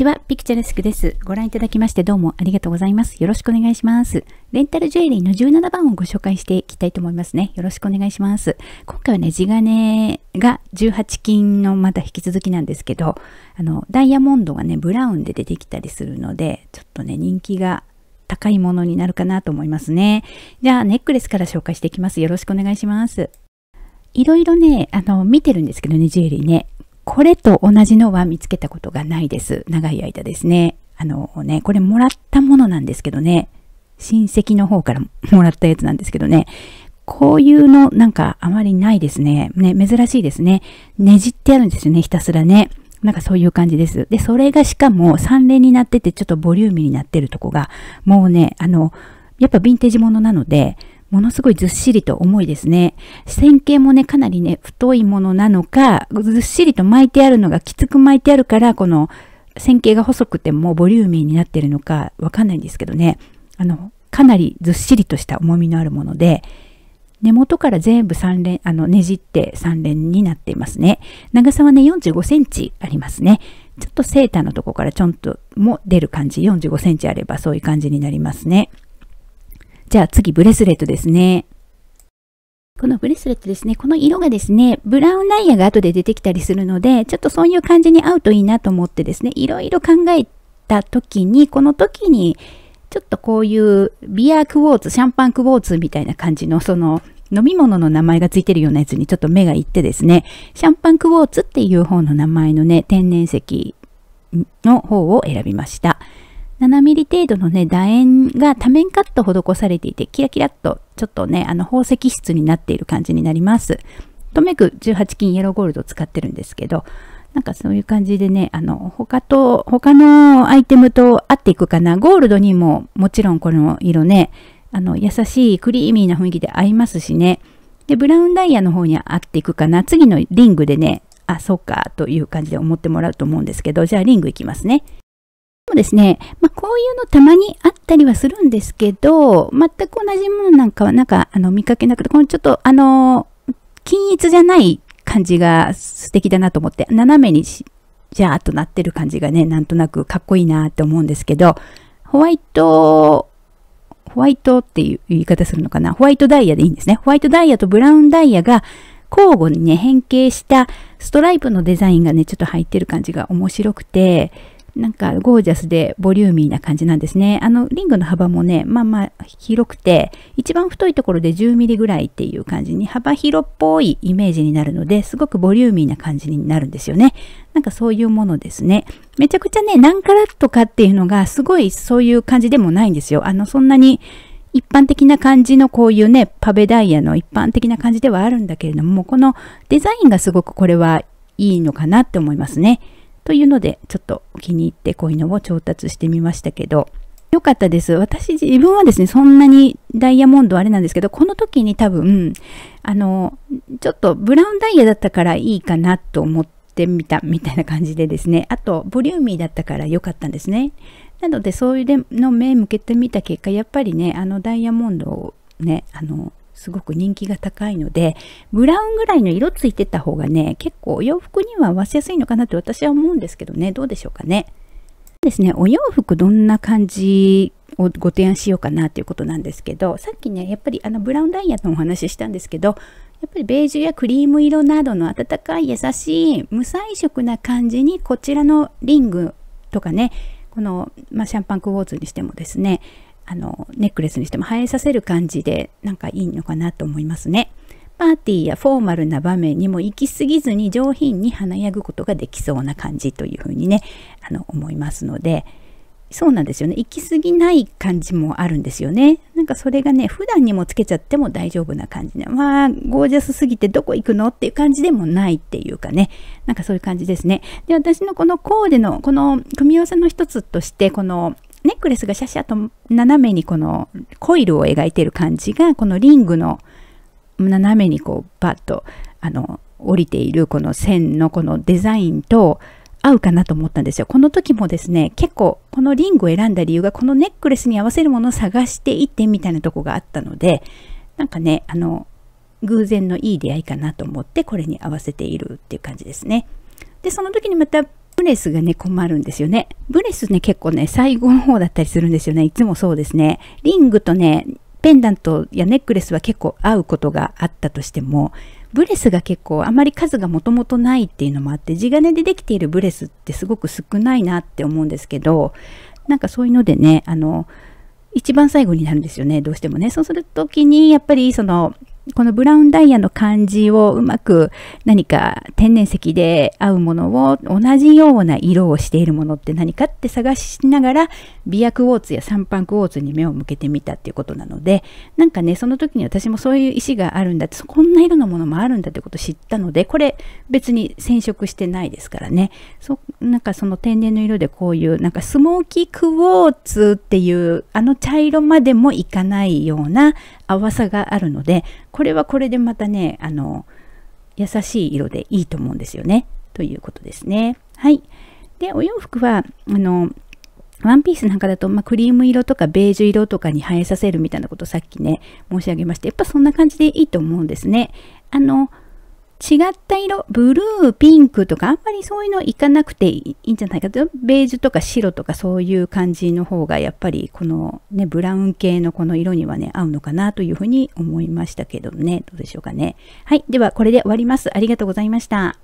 ちは、ピクチャレスクです。ご覧いただきましてどうもありがとうございます。よろしくお願いします。レンタルジュエリーの17番をご紹介していきたいと思いますね。よろしくお願いします。今回はね、地金が18金のまた引き続きなんですけど、あの、ダイヤモンドがね、ブラウンで出てきたりするので、ちょっとね、人気が高いものになるかなと思いますね。じゃあ、ネックレスから紹介していきます。よろしくお願いします。いろいろね、あの、見てるんですけどね、ジュエリーね。これと同じのは見つけたことがないです。長い間ですね。あのね、これもらったものなんですけどね、親戚の方からもらったやつなんですけどね、こういうのなんかあまりないですね。ね、珍しいですね。ねじってあるんですよね、ひたすらね。なんかそういう感じです。で、それがしかも3連になっててちょっとボリューミーになってるとこが、もうね、あの、やっぱヴィンテージものなので、ものすごいずっしりと重いですね。線形もね、かなりね、太いものなのか、ずっしりと巻いてあるのがきつく巻いてあるから、この線形が細くてもボリューミーになってるのかわかんないんですけどね。あの、かなりずっしりとした重みのあるもので、根元から全部3連、あの、ねじって3連になっていますね。長さはね、45センチありますね。ちょっとセーターのとこからちょんとも出る感じ、45センチあればそういう感じになりますね。じゃあ次、ブレスレットですね。このブレスレットですね、この色がですね、ブラウンダイヤが後で出てきたりするので、ちょっとそういう感じに合うといいなと思ってですね、いろいろ考えた時に、この時に、ちょっとこういうビアクォーツ、シャンパンクォーツみたいな感じの、その、飲み物の名前がついてるようなやつにちょっと目がいってですね、シャンパンクォーツっていう方の名前のね、天然石の方を選びました。7ミリ程度のね、楕円が多面カット施されていて、キラキラっとちょっとね、あの宝石質になっている感じになります。とめく18金イエローゴールドを使ってるんですけど、なんかそういう感じでね、あの、他と、他のアイテムと合っていくかな。ゴールドにももちろんこの色ね、あの、優しいクリーミーな雰囲気で合いますしね。で、ブラウンダイヤの方に合っていくかな。次のリングでね、あ、そうか、という感じで思ってもらうと思うんですけど、じゃあリングいきますね。もですね、まあ、こういうのたまにあったりはするんですけど、全く同じものなんかはなんかあの見かけなくて、このちょっとあの、均一じゃない感じが素敵だなと思って、斜めにじゃーっとなってる感じがね、なんとなくかっこいいなって思うんですけど、ホワイト、ホワイトっていう言い方するのかな？ホワイトダイヤでいいんですね。ホワイトダイヤとブラウンダイヤが交互にね、変形したストライプのデザインがね、ちょっと入ってる感じが面白くて、なんかゴージャスでボリューミーな感じなんですね。あのリングの幅もね、まあまあ広くて、一番太いところで10ミリぐらいっていう感じに幅広っぽいイメージになるので、すごくボリューミーな感じになるんですよね。なんかそういうものですね。めちゃくちゃね、何カラットかっていうのがすごいそういう感じでもないんですよ。あの、そんなに一般的な感じのこういうね、パベダイヤの一般的な感じではあるんだけれども、このデザインがすごくこれはいいのかなって思いますね。というので、ちょっと気に入ってこういうのを調達してみましたけど、よかったです。私自分はですね、そんなにダイヤモンドあれなんですけど、この時に多分、あの、ちょっとブラウンダイヤだったからいいかなと思ってみたみたいな感じでですね、あと、ボリューミーだったから良かったんですね。なので、そういうの目向けてみた結果、やっぱりね、あのダイヤモンドをね、あの、すごく人気が高いので、ブラウンぐらいの色ついてた方がね、結構お洋服には合わせやすいのかなって私は思うんですけどね、どうでしょうかね。ですね、お洋服どんな感じをご提案しようかなということなんですけど、さっきね、やっぱりあのブラウンダイヤのお話ししたんですけど、やっぱりベージュやクリーム色などの温かい優しい無彩色な感じにこちらのリングとかね、この、まあ、シャンパンクォーツにしてもですね、あの、ネックレスにしても映えさせる感じで、なんかいいのかなと思いますね。パーティーやフォーマルな場面にも行き過ぎずに上品に華やぐことができそうな感じというふうにね、あの、思いますので、そうなんですよね。行き過ぎない感じもあるんですよね。なんかそれがね、普段にもつけちゃっても大丈夫な感じで、まあ、ゴージャスすぎてどこ行くのっていう感じでもないっていうかね、なんかそういう感じですね。で、私のこのコーデの、この組み合わせの一つとして、このネックレスがシャシャと斜めにこのコイルを描いている感じがこのリングの斜めにこうバッとあの降りているこの線のこのデザインと合うかなと思ったんですよ。この時もですね、結構このリングを選んだ理由がこのネックレスに合わせるものを探していってみたいなとこがあったので、なんかね、あの、偶然のいい出会いかなと思ってこれに合わせているっていう感じですね。で、その時にまたブレスがね、困るんですよね。ブレスね、結構ね、最後の方だったりするんですよね。いつもそうですね。リングとね、ペンダントやネックレスは結構合うことがあったとしても、ブレスが結構あまり数がもともとないっていうのもあって、地金でできているブレスってすごく少ないなって思うんですけど、なんかそういうのでね、あの、一番最後になるんですよね、どうしてもね。そうするときに、やっぱりその、このブラウンダイヤの感じをうまく何か天然石で合うものを同じような色をしているものって何かって探しながら美薬ウォーツやサンパンクウォーツに目を向けてみたっていうことなのでなんかねその時に私もそういう石があるんだってこんな色のものもあるんだってことを知ったのでこれ別に染色してないですからね。そなんかその天然の色でこういうなんかスモーキークウォーツっていうあの茶色までもいかないような淡さがあるのでこれはこれでまたねあの優しい色でいいと思うんですよね。ということですね。はい。でお洋服はあのワンピースなんかだと、まあ、クリーム色とかベージュ色とかに映えさせるみたいなことをさっきね申し上げましてやっぱそんな感じでいいと思うんですね。あの違った色、ブルー、ピンクとか、あんまりそういうのいかなくていいんじゃないかと。ベージュとか白とかそういう感じの方が、やっぱりこのね、ブラウン系のこの色にはね、合うのかなというふうに思いましたけどね。どうでしょうかね。はい。では、これで終わります。ありがとうございました。